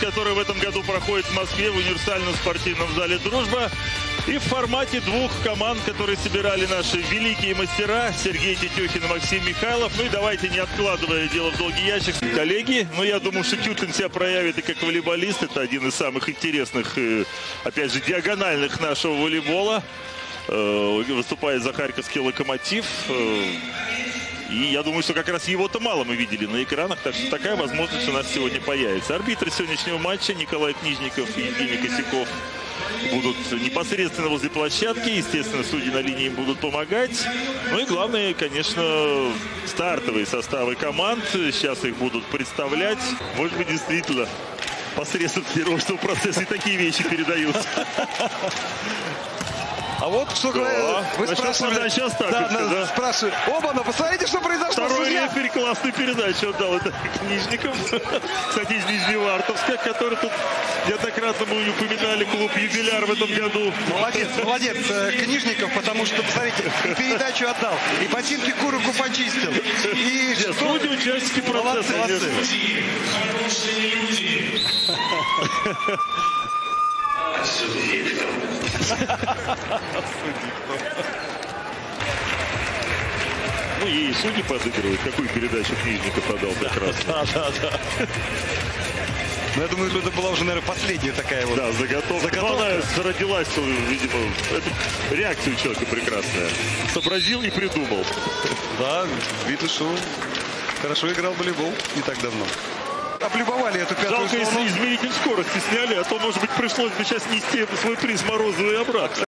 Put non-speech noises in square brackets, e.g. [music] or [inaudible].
который в этом году проходит в Москве в универсальном спортивном зале «Дружба». И в формате двух команд, которые собирали наши великие мастера Сергей Тетюхин и Максим Михайлов. Ну и давайте, не откладывая дело в долгий ящик, коллеги. Ну, я думаю, что Тютлин себя проявит и как волейболист. Это один из самых интересных, э, опять же, диагональных нашего волейбола. Э, Выступает за Харьковский локомотив. И я думаю, что как раз его-то мало мы видели на экранах, так что такая возможность у нас сегодня появится. Арбитры сегодняшнего матча Николай Книжников и Евгений Косяков будут непосредственно возле площадки. Естественно, судьи на линии им будут помогать. Ну и главное, конечно, стартовые составы команд. Сейчас их будут представлять. Может быть, действительно, посредством тренировочного процесса и такие вещи передаются. А вот что говорят, вы Значит, спрашивали. подача Остапенко, да, да. спрашиваю. Оба, но посмотрите, что произошло. Второй судья. рефери классную передачу отдал. Это Книжников. Кстати, из Нижневартовска, который тут неоднократно мы упоминали клуб «Юбиляр» в этом году. Молодец, молодец, э, Книжников, потому что, посмотрите, и передачу отдал, и ботинки курочку почистил. И Нет, что- Судьи участники Молодцы, процесса. молодцы. конечно. [laughs] [laughs] Ну, ей судьи подыгрывают. Какую передачу Книжников отдал прекрасно. Да, да, да. Ну, я думаю, это была уже, наверное, последняя такая вот. Да, заготовка. Заготовка. Ну, она родилась, то, видимо, это реакция у человека прекрасная. Сообразил и придумал. Да, видно, что хорошо играл в волейбол не так давно. Облюбовали эту пятую Жалко, если зону. измеритель скорости сняли, а то, может быть, пришлось бы сейчас нести свой приз Морозову и обратно.